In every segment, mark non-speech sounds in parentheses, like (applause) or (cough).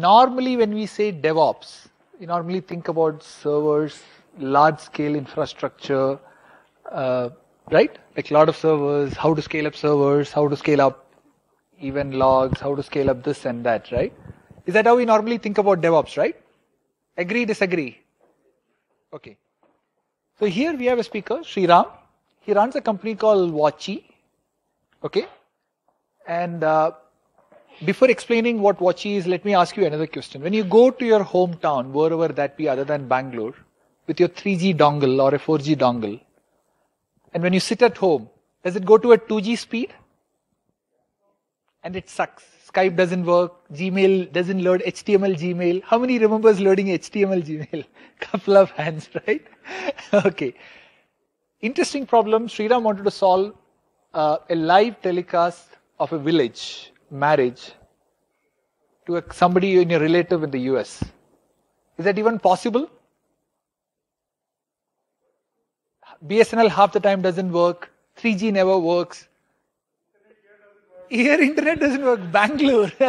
normally when we say DevOps, we normally think about servers, large scale infrastructure, uh, right? Like a lot of servers, how to scale up servers, how to scale up even logs, how to scale up this and that, right? Is that how we normally think about DevOps, right? Agree, disagree? Okay. So here we have a speaker, Sriram. He runs a company called Watchy. Okay. And uh, before explaining what Watchy is, let me ask you another question. When you go to your hometown, wherever that be other than Bangalore, with your 3G dongle or a 4G dongle, and when you sit at home, does it go to a 2G speed? And it sucks. Skype doesn't work. Gmail doesn't load HTML Gmail. How many remembers loading HTML Gmail? (laughs) Couple of hands, right? (laughs) okay. Interesting problem. Sriram wanted to solve uh, a live telecast of a village marriage to a, somebody in your relative in the US. Is that even possible? BSNL half the time doesn't work. 3G never works. Here internet doesn't work. Bangalore. (laughs)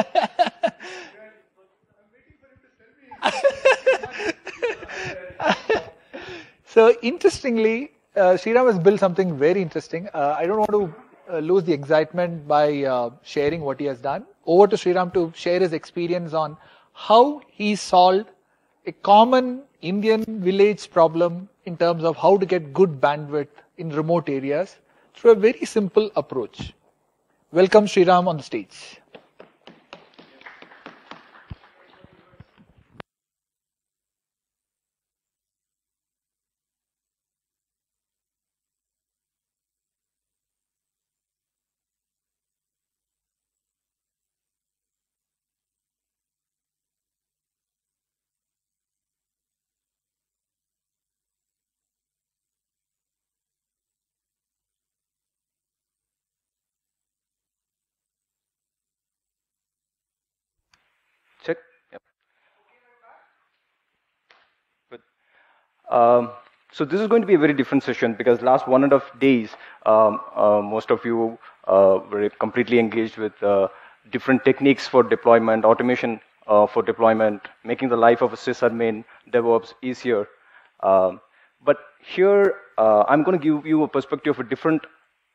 so interestingly, uh, Sriram has built something very interesting. Uh, I don't want to lose the excitement by uh, sharing what he has done. Over to Sriram to share his experience on how he solved a common Indian village problem in terms of how to get good bandwidth in remote areas through a very simple approach. Welcome Sriram on the stage. Um, so this is going to be a very different session because last one and a half days, um, uh, most of you uh, were completely engaged with uh, different techniques for deployment, automation uh, for deployment, making the life of a sysadmin, DevOps easier. Um, but here, uh, I'm going to give you a perspective of a different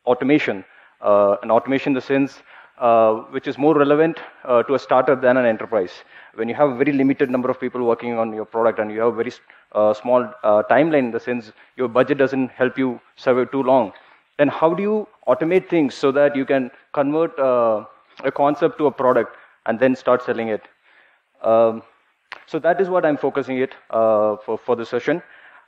automation, uh, an automation in the sense uh, which is more relevant uh, to a startup than an enterprise. When you have a very limited number of people working on your product and you have very uh, small uh, timeline in the sense your budget doesn't help you survive too long, then how do you automate things so that you can convert uh, a concept to a product and then start selling it? Um, so that is what I'm focusing it uh, for, for the session.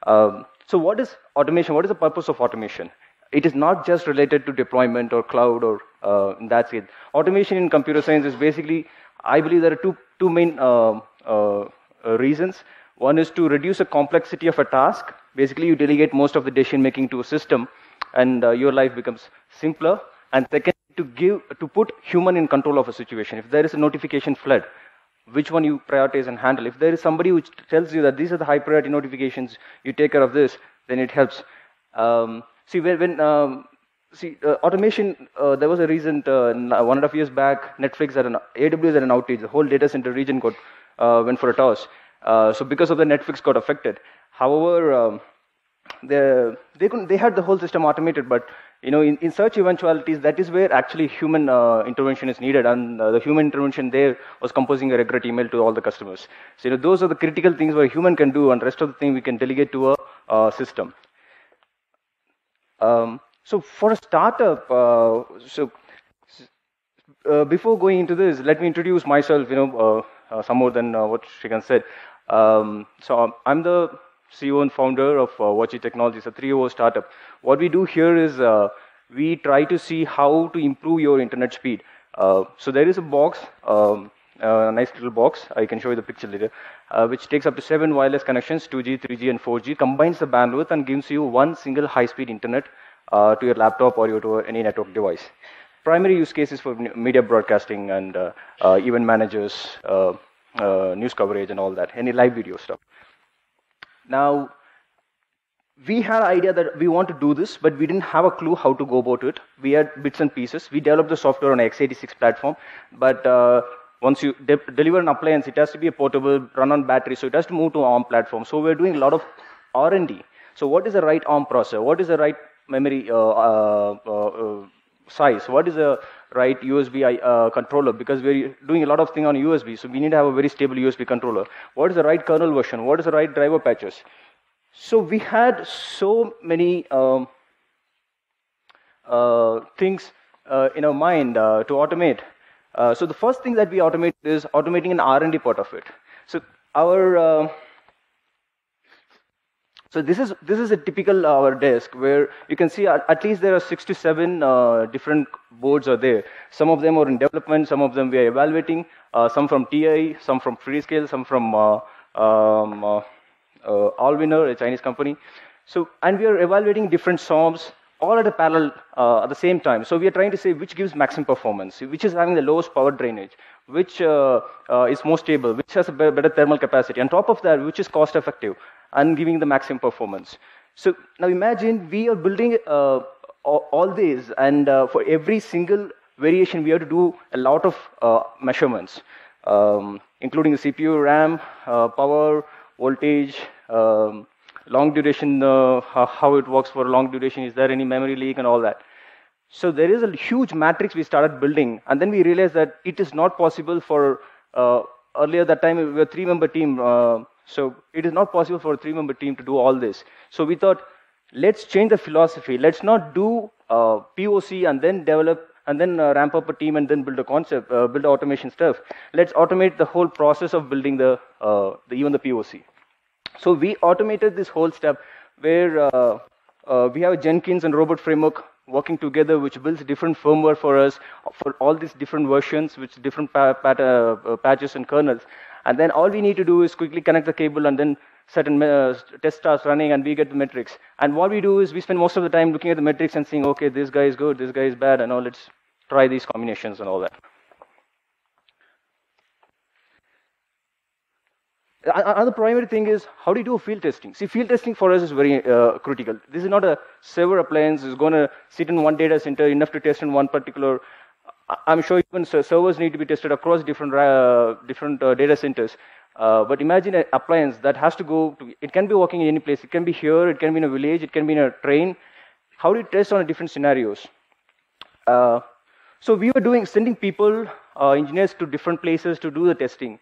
Um, so what is automation? What is the purpose of automation? It is not just related to deployment or cloud or uh, that's it. Automation in computer science is basically, I believe there are two, two main uh, uh, reasons. One is to reduce the complexity of a task. Basically, you delegate most of the decision making to a system and uh, your life becomes simpler. And second, to give, to put human in control of a situation. If there is a notification flood, which one you prioritize and handle. If there is somebody which tells you that these are the high priority notifications, you take care of this, then it helps. Um, see, when, when um, see uh, automation, uh, there was a recent uh, one and a half years back, Netflix had an AWS had an outage. The whole data center region got uh, went for a toss. Uh, so because of the Netflix got affected. However, um, they they couldn't, they had the whole system automated, but you know in, in such eventualities, that is where actually human uh, intervention is needed, and the human intervention there was composing a regret email to all the customers. So you know those are the critical things where human can do, and rest of the thing we can delegate to a system. Um, so for a startup, uh, so uh, before going into this, let me introduce myself. You know, uh, uh some more than uh, what Shrikant said. Um, so I'm the CEO and founder of uh, Watchy Technologies, a 3.0 startup. What we do here is we try to see how to improve your internet speed. so there is a box. Um, a nice little box. I can show you the picture later, uh, which takes up to seven wireless connections, 2G, 3G, and 4G, combines the bandwidth and gives you one single high-speed internet uh, to your laptop or your, to any network device. Primary use cases for media broadcasting and uh, uh, event managers, uh, news coverage, and all that, any live video stuff. Now, we had an idea that we want to do this, but we didn't have a clue how to go about it. We had bits and pieces. We developed the software on x86 platform, but uh, Once you de deliver an appliance, it has to be a portable, run on battery, so it has to move to ARM platform. So we're doing a lot of R&D. So what is the right ARM processor? What is the right memory uh, uh, uh, size? What is the right USB controller? Because we're doing a lot of things on USB, so we need to have a very stable USB controller. What is the right kernel version? What is the right driver patches? So we had so many um, things in our mind to automate. Uh, so the first thing that we automate is automating an R&D part of it. So our uh, so this is this is a typical uh, our desk where you can see at, at least there are six to seven uh, different boards are there. Some of them are in development, some of them we are evaluating, uh, some from TI, some from Freescale, some from um, Allwinner, a Chinese company. So and we are evaluating different SOMs all at a parallel uh, at the same time. So we are trying to say which gives maximum performance, which is having the lowest power drainage, which uh, uh, is more stable, which has a better thermal capacity. On top of that, which is cost effective and giving the maximum performance. So now imagine we are building uh, all these, and uh, for every single variation, we have to do a lot of uh, measurements, um, including the CPU, RAM, power, voltage. Um, long duration, uh, how it works for long duration, is there any memory leak and all that. So there is a huge matrix we started building, and then we realized that it is not possible for, uh, earlier that time we were a three-member team, uh, so it is not possible for a three-member team to do all this. So we thought, let's change the philosophy. Let's not do uh, POC and then develop and then uh, ramp up a team and then build a concept, uh, build automation stuff. Let's automate the whole process of building the, the even the POC. So we automated this whole step where uh, uh, we have Jenkins and robot framework working together, which builds different firmware for us for all these different versions, which different pa uh, patches and kernels. And then all we need to do is quickly connect the cable and then certain uh, test starts running and we get the metrics. And what we do is we spend most of the time looking at the metrics and saying, okay, this guy is good, this guy is bad, and now let's try these combinations and all that. Another primary thing is how do you do field testing? See, field testing for us is very uh, critical. This is not a server appliance. It's going to sit in one data center enough to test in one particular. I'm sure even servers need to be tested across different uh, different uh, data centers. Uh, but imagine an appliance that has to go to. It can be working in any place. It can be here. It can be in a village. It can be in a train. How do you test on different scenarios? Uh, so we were doing sending people, uh, engineers to different places to do the testing.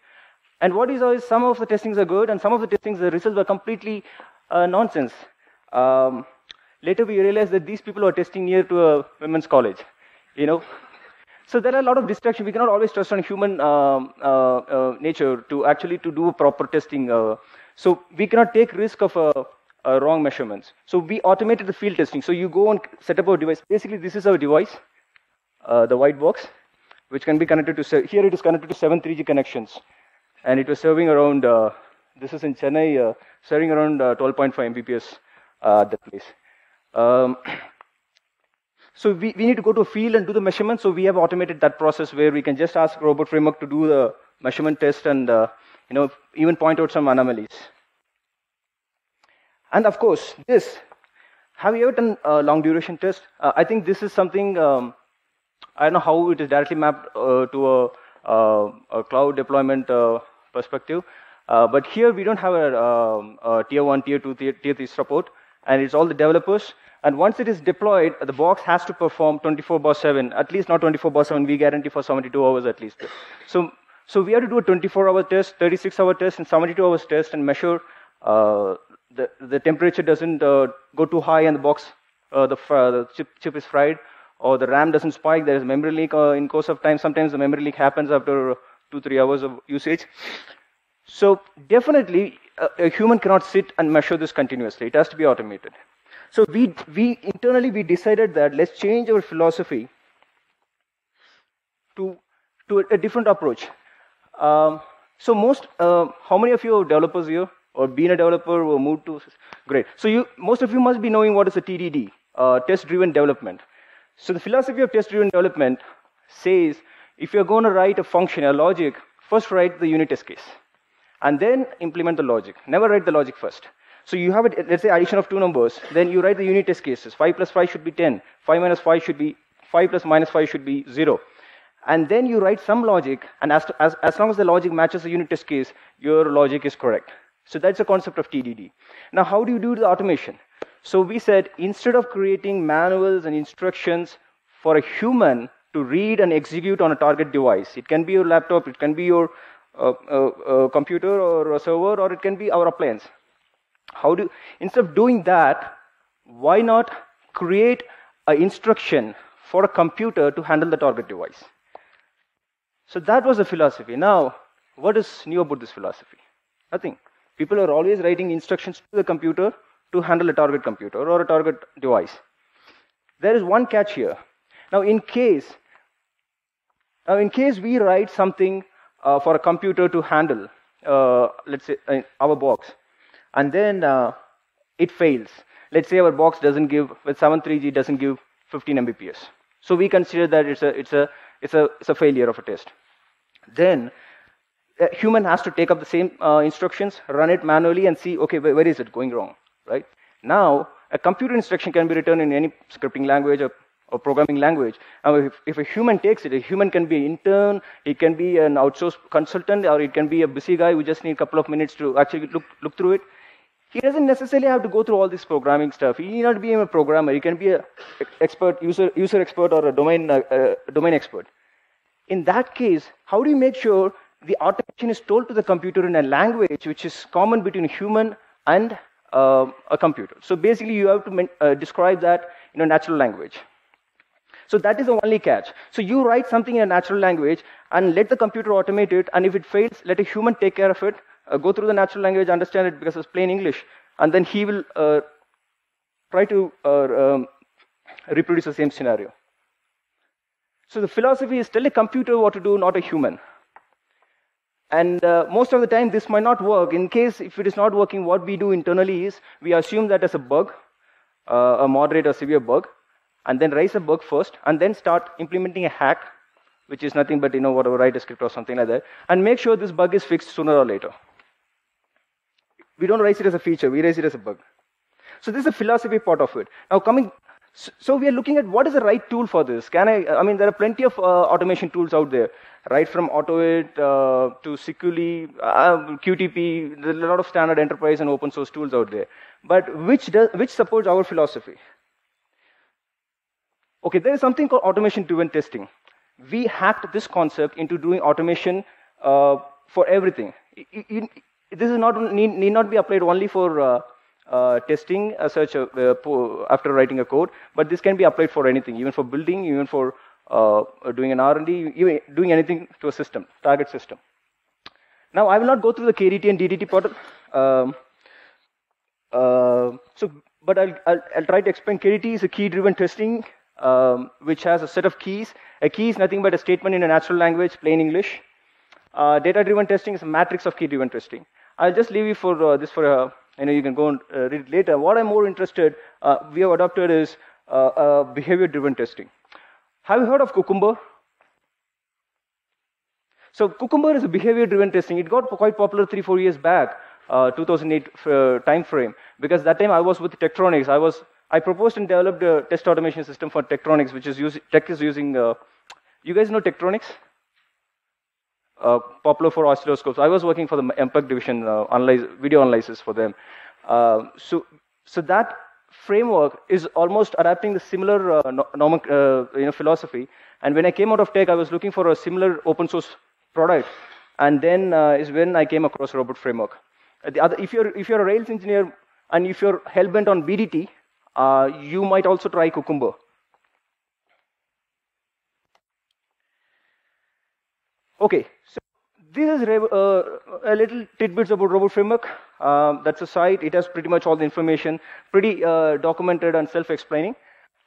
And what is always some of the testings are good, and some of the testings, the results were completely uh, nonsense. Um, later we realized that these people were testing near to a women's college, you know. So there are a lot of distractions. We cannot always trust on human um, uh, uh, nature to actually to do proper testing. Uh, so we cannot take risk of uh, uh, wrong measurements. So we automated the field testing. So you go and set up a device. Basically, this is our device, the white box, which can be connected to, here it is connected to seven 3G connections and it was serving around, uh, this is in Chennai, uh, serving around uh, 12.5 Mbps uh, at that place. Um, so we, we need to go to a field and do the measurement. So we have automated that process where we can just ask robot framework to do the measurement test and uh, you know even point out some anomalies. And of course, this. Have you ever done a long duration test? Uh, I think this is something. Um, I don't know how it is directly mapped to a, a, cloud deployment perspective. Uh, but here we don't have a, um, a, tier one, tier two, tier, tier three support, and it's all the developers. And once it is deployed, the box has to perform 24 by 7, at least not 24 by 7, we guarantee for 72 hours at least. So, so we have to do a 24 hour test, 36 hour test, and 72 hours test and measure uh, the, the temperature doesn't uh, go too high and the box, uh, the, the chip, chip is fried, or the RAM doesn't spike, there is memory leak uh, in course of time. Sometimes the memory leak happens after two, three hours of usage. So definitely, a, human cannot sit and measure this continuously. It has to be automated. So we, we internally we decided that let's change our philosophy to, to a, a different approach. Um, so most, uh, how many of you are developers here, or been a developer, or moved to? Great. So you, most of you must be knowing what is a TDD, uh, test-driven development. So the philosophy of test-driven development says if you're going to write a function, a logic, first write the unit test case. And then implement the logic. Never write the logic first. So you have, a, let's say, addition of two numbers. Then you write the unit test cases. 5 plus 5 should be 10. 5 minus 5 should be, 5 plus minus 5 should be 0. and then you write some logic, and as, as, as long as the logic matches the unit test case, your logic is correct. So that's the concept of TDD. Now, how do you do the automation? So we said instead of creating manuals and instructions for a human to read and execute on a target device, it can be your laptop, it can be your uh, uh, uh, computer or a server, or it can be our appliance. How do instead of doing that, why not create an instruction for a computer to handle the target device? So that was the philosophy. Now, what is new about this philosophy? Nothing. People are always writing instructions to the computer to handle a target computer or a target device. There is one catch here. Now, in case, now in case we write something uh, for a computer to handle, uh, let's say uh, our box, and then uh, it fails. Let's say our box doesn't give with 7.3G doesn't give 15 Mbps. So we consider that it's a it's a it's a it's a failure of a test. Then a human has to take up the same uh, instructions, run it manually, and see okay where, where is it going wrong, right? Now a computer instruction can be written in any scripting language or, or programming language. Now if, if a human takes it, a human can be an intern, it can be an outsourced consultant, or it can be a busy guy who just need a couple of minutes to actually look look through it he doesn't necessarily have to go through all this programming stuff. He need not be a programmer. He can be an expert, user, user expert, or a domain, uh, uh, domain expert. In that case, how do you make sure the automation is told to the computer in a language which is common between human and uh, a computer? So basically, you have to uh, describe that in a natural language. So that is the only catch. So you write something in a natural language and let the computer automate it, and if it fails, let a human take care of it, uh, go through the natural language, understand it because it's plain English, and then he will uh, try to uh, um, reproduce the same scenario. So the philosophy is tell a computer what to do, not a human. And uh, most of the time, this might not work. In case if it is not working, what we do internally is we assume that as a bug, uh, a moderate or severe bug, and then raise a bug first, and then start implementing a hack, which is nothing but you know whatever write a script or something like that, and make sure this bug is fixed sooner or later. We don't raise it as a feature, we raise it as a bug. So this is a philosophy part of it. Now coming, so we are looking at what is the right tool for this. Can I, I mean, there are plenty of uh, automation tools out there, right from AutoIt uh, to Sikuli, uh, QTP, a lot of standard enterprise and open source tools out there. But which, does, which supports our philosophy? Okay, there is something called automation-driven testing. We hacked this concept into doing automation uh, for everything this is not need, need not be applied only for uh, uh, testing uh, a, after writing a code, but this can be applied for anything, even for building, even for doing an R&D, even doing anything to a system, target system. Now, I will not go through the KDT and DDT part. Um, uh, so, but I'll, I'll, I'll, try to explain. KDT is a key-driven testing, um, which has a set of keys. A key is nothing but a statement in a natural language, plain English. Uh, data-driven testing is a matrix of key-driven testing. I'll just leave you for uh, this for a, you know, you can go and uh, read it later. What I'm more interested, uh, we have adopted is uh, uh, behavior-driven testing. Have you heard of Cucumber? So Cucumber is a behavior-driven testing. It got quite popular three, four years back, 2008 time frame, because that time I was with Tektronix. I was I proposed and developed a test automation system for Tektronix, which is using Tech is using. you guys know Tektronix? uh, popular for oscilloscopes. I was working for the MPEG division, uh, analyze, video analysis for them. Uh, so, so that framework is almost adapting the similar uh, normal, uh, you know, philosophy. And when I came out of tech, I was looking for a similar open source product. And then uh, is when I came across robot framework. The other, if you're if you're a Rails engineer and if you're hell bent on BDT, you might also try Cucumber. Okay, so this is uh, a little tidbits about Robot Framework. Um, that's a site. It has pretty much all the information, pretty uh, documented and self-explaining.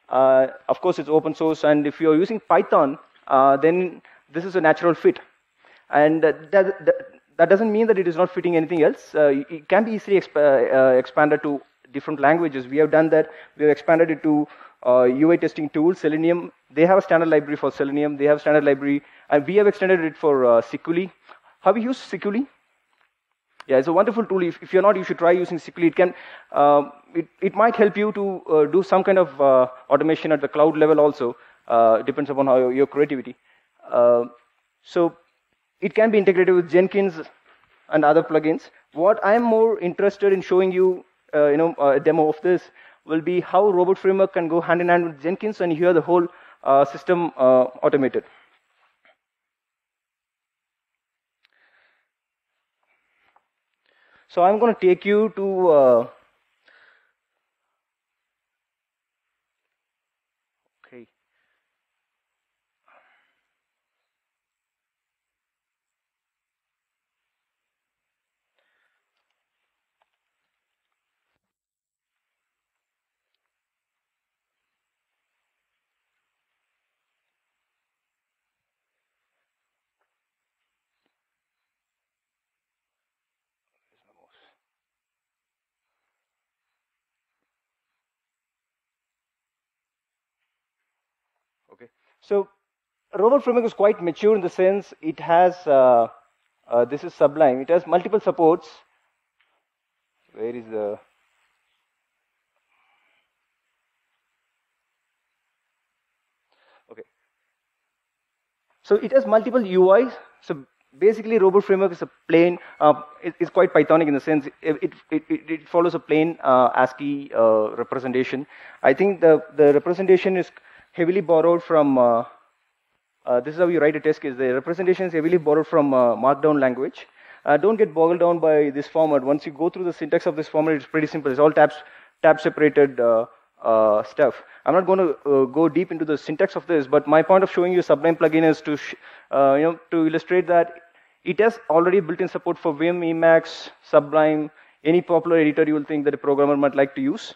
Uh, of course, it's open source, and if you're using Python, uh, then this is a natural fit. And that, that, that, doesn't mean that it is not fitting anything else. Uh, it can be easily exp uh, expanded to different languages. We have done that. We have expanded it to UI testing tools, Selenium. They have a standard library for Selenium. They have standard library and we have extended it for uh. Have you used Sikuli? Yeah, it's a wonderful tool. If, if you're not, you should try using Sikuli. It can, uh, it, it might help you to uh, do some kind of uh, automation at the cloud level also. Uh, depends upon how your, your creativity. Uh, so it can be integrated with Jenkins and other plugins. What I'm more interested in showing you, uh, you know, a demo of this will be how robot framework can go hand in hand with Jenkins and here the whole uh, system uh, automated. So I'm going to take you to uh, okay. Okay. So robot framework is quite mature in the sense it has, uh, uh, this is Sublime, it has multiple supports. Where is the, okay. So it has multiple UIs. So basically robot framework is a plain, uh, it, it's quite Pythonic in the sense it, it, it, it follows a plain uh, ASCII uh, representation. I think the, the representation is heavily borrowed from, uh, uh, this is how you write a test case. The representation is heavily borrowed from uh, Markdown language. don't get bogged down by this format. Once you go through the syntax of this format, it's pretty simple. It's all tabs, tab separated stuff. I'm not going to go deep into the syntax of this, but my point of showing you Sublime plugin is to, you know, to illustrate that it has already built-in support for Vim, Emacs, Sublime, any popular editor you will think that a programmer might like to use.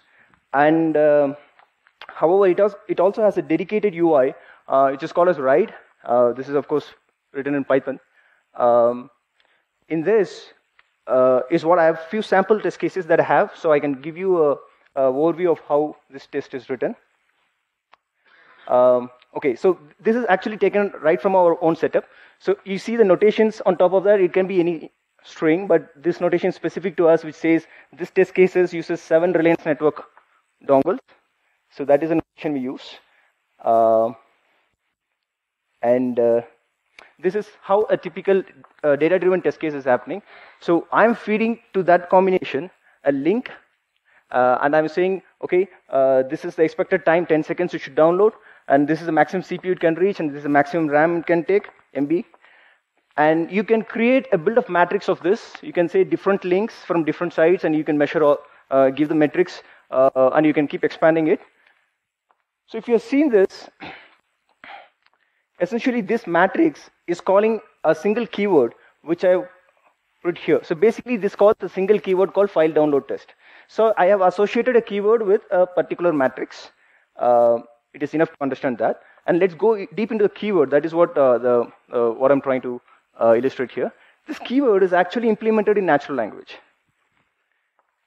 And uh, However, it, has, it also has a dedicated UI, uh, which is called as RIDE. Uh, this is, of course, written in Python. Um, in this uh, is what I have few sample test cases that I have, so I can give you a, a overview of how this test is written. Um, okay, so this is actually taken right from our own setup. So you see the notations on top of that, it can be any string, but this notation is specific to us, which says this test cases uses seven Reliance network dongles. So that is an notation we use. Uh, and uh, this is how a typical uh, data-driven test case is happening. So I'm feeding to that combination a link, uh, and I'm saying, okay, uh, this is the expected time, 10 seconds you should download, and this is the maximum CPU it can reach, and this is the maximum RAM it can take, MB. And you can create a build of matrix of this. You can say different links from different sites, and you can measure all, uh, give the metrics, and you can keep expanding it. So if you have seen this, essentially this matrix is calling a single keyword, which I put here. So basically this calls a single keyword called file download test. So I have associated a keyword with a particular matrix. Uh, it is enough to understand that. And let's go deep into the keyword. That is what uh, the uh, what I'm trying to uh, illustrate here. This keyword is actually implemented in natural language.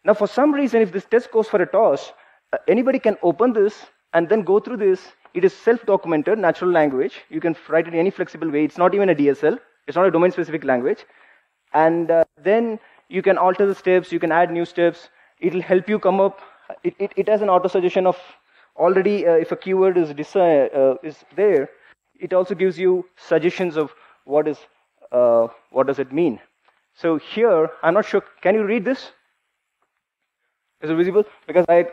Now, for some reason, if this test goes for a toss, uh, anybody can open this and then go through this. It is self-documented, natural language. You can write it in any flexible way. It's not even a DSL. It's not a domain-specific language. And uh, then you can alter the steps. You can add new steps. It'll help you come up. It, it, it has an auto-suggestion of already uh, if a keyword is, uh, is there, it also gives you suggestions of what is uh, what does it mean. So here, I'm not sure. Can you read this? Is it visible? Because I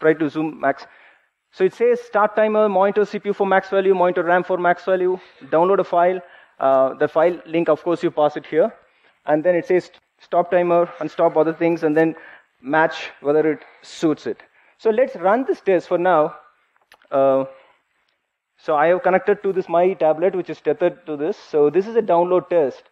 tried to zoom max. So it says start timer, monitor CPU for max value, monitor RAM for max value, download a file. Uh, the file link, of course, you pass it here. And then it says stop timer and stop other things and then match whether it suits it. So let's run this test for now. Uh, so I have connected to this my tablet, which is tethered to this. So this is a download test.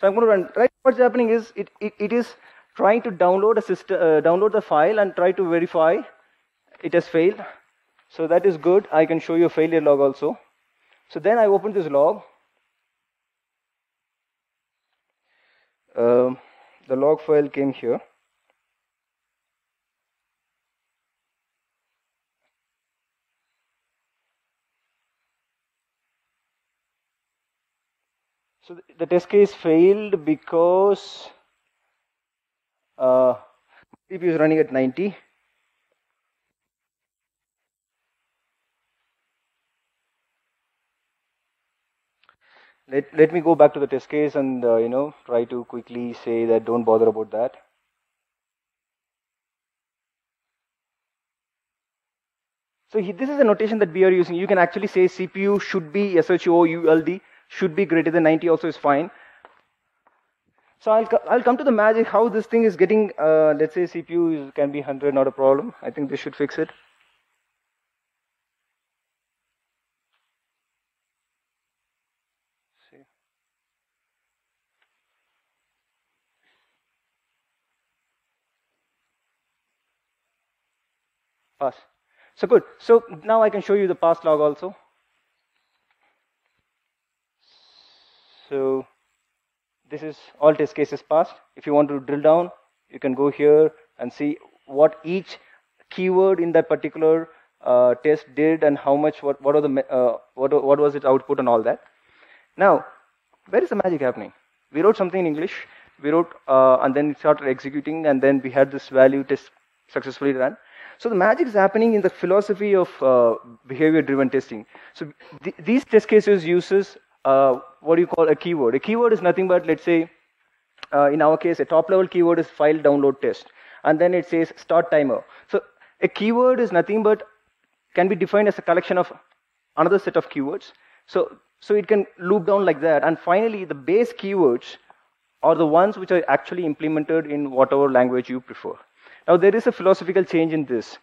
So I'm going to run. Right, what's happening is it, it, it is trying to download a system, uh, download the file and try to verify it has failed. So that is good. I can show you a failure log also. So then I open this log. Um, the log file came here. So the test case failed because uh, CPU is running at 90. Let, let me go back to the test case and uh, you know try to quickly say that don't bother about that. So he, this is a notation that we are using. You can actually say CPU should be SHO ULD should be greater than 90 also is fine. So I'll, I'll come to the magic how this thing is getting, uh, let's say CPU is, can be 100, not a problem. I think this should fix it. Pass. So good. So now I can show you the pass log also. So this is all test cases passed. If you want to drill down, you can go here and see what each keyword in that particular uh, test did and how much, what, what, are the, uh, what, what was its output and all that. Now, where is the magic happening? We wrote something in English, we wrote, uh, and then it started executing, and then we had this value test successfully run. So the magic is happening in the philosophy of uh, behavior-driven testing. So th these test cases uses uh, what do you call a keyword? A keyword is nothing but, let's say, uh, in our case, a top-level keyword is file download test, and then it says start timer. So a keyword is nothing but can be defined as a collection of another set of keywords. So so it can loop down like that, and finally, the base keywords are the ones which are actually implemented in whatever language you prefer. Now there is a philosophical change in this.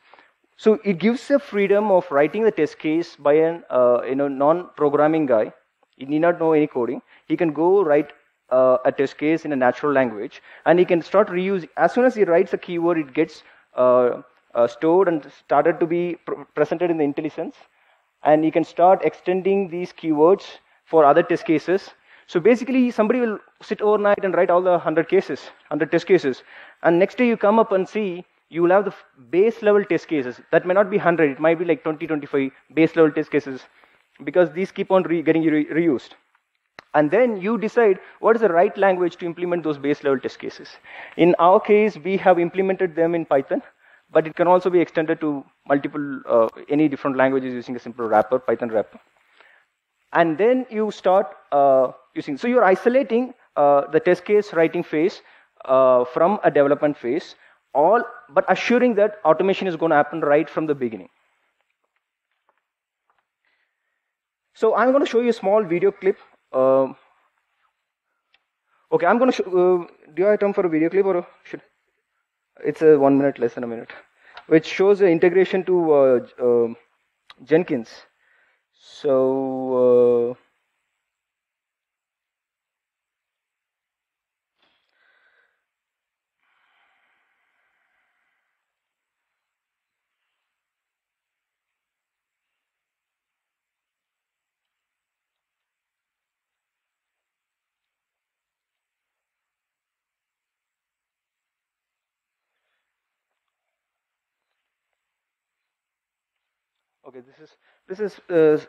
So it gives a freedom of writing the test case by an uh, you know non-programming guy he need not know any coding. He can go write uh, a test case in a natural language, and he can start reuse. As soon as he writes a keyword, it gets uh, uh, stored and started to be pr presented in the IntelliSense, and he can start extending these keywords for other test cases. So basically, somebody will sit overnight and write all the 100 cases, 100 test cases, and next day you come up and see you will have the base level test cases. That may not be 100, it might be like 20, 25 base level test cases because these keep on re getting re reused. And then you decide what is the right language to implement those base level test cases. In our case, we have implemented them in Python, but it can also be extended to multiple, uh, any different languages using a simple wrapper, Python wrapper. And then you start uh, using, so you're isolating uh, the test case writing phase uh, from a development phase, all but assuring that automation is going to happen right from the beginning. So I'm going to show you a small video clip. Uh, okay, I'm going to show, uh, do I have for a video clip or should? It's a one minute, less than a minute, which shows the integration to uh, uh Jenkins. So, Okay, this is this is uh,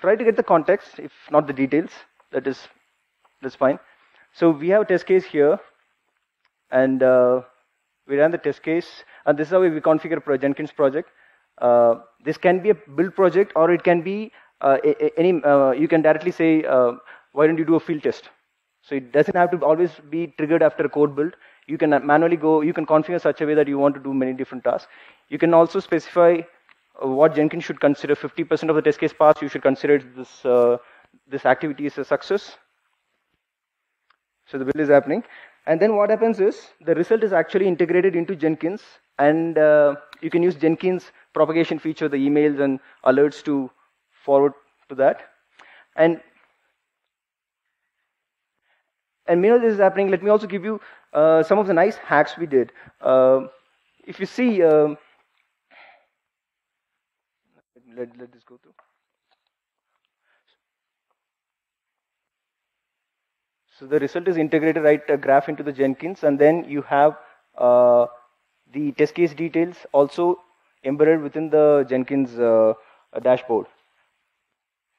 try to get the context, if not the details. That is that's fine. So we have a test case here, and uh, we ran the test case, and this is how we configure a Jenkins project. Uh, this can be a build project, or it can be uh, any. Uh, you can directly say, uh, why don't you do a field test? So it doesn't have to always be triggered after a code build. You can manually go. You can configure such a way that you want to do many different tasks. You can also specify what Jenkins should consider 50% of the test case pass, you should consider this, uh, this activity is a success. So the build is happening. And then what happens is the result is actually integrated into Jenkins and uh, you can use Jenkins propagation feature, the emails and alerts to forward to that. And and meanwhile this is happening, let me also give you uh, some of the nice hacks we did. Uh, if you see, um, let, let this go through. So the result is integrated right a graph into the Jenkins and then you have uh, the test case details also embedded within the Jenkins uh, dashboard.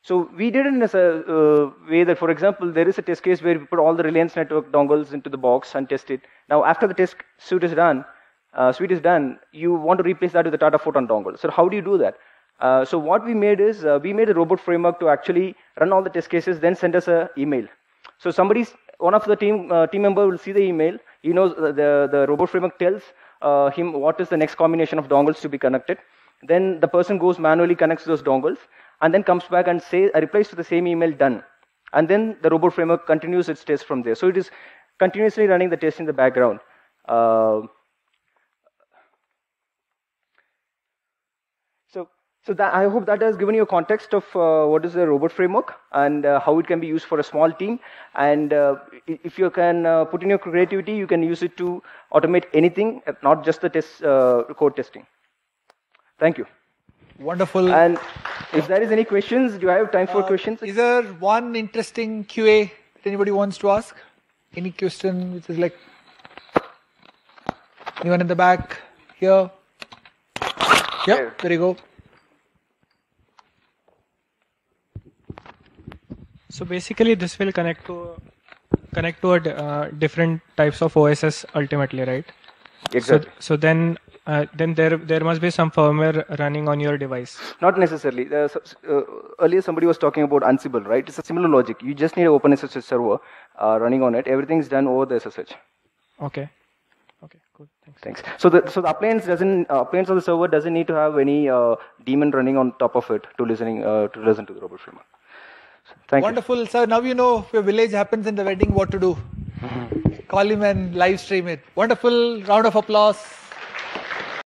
So we did it in a uh, way that, for example, there is a test case where we put all the Reliance network dongles into the box and test it. Now, after the test suite is done, uh, suite is done, you want to replace that with the Tata Photon dongle. So how do you do that? Uh, so what we made is uh, we made a robot framework to actually run all the test cases, then send us a email. So somebody's one of the team uh, team member will see the email. He knows the the, the robot framework tells uh, him what is the next combination of dongles to be connected. Then the person goes manually connects those dongles and then comes back and say replies to the same email done. And then the robot framework continues its test from there. So it is continuously running the test in the background. Uh, so that, I hope that has given you a context of uh, what is the robot framework and uh, how it can be used for a small team. And uh, if you can uh, put in your creativity, you can use it to automate anything, not just the test, uh, code testing. Thank you. Wonderful. And if there is any questions, do I have time for Uh, questions? Is there one interesting QA that anybody wants to ask? Any question which is like anyone in the back here? Yep, there you go. So basically, this will connect to connect to a d- uh, different types of OSS ultimately, right? Exactly. So so then uh, then there there must be some firmware running on your device. Not necessarily. Uh, so- uh, earlier, somebody was talking about Ansible, right? It's a similar logic. You just need an OpenSSH server uh, running on it. Everything's done over the SSH. Okay. Okay. Cool. Thanks. Thanks. So the so the appliance doesn't uh, appliance on the server doesn't need to have any uh, daemon running on top of it to listening uh, to listen to the robot framework. Thank you. Wonderful, sir. Now you know if your village happens in the wedding, what to do. (laughs) Call him and live stream it. Wonderful round of applause.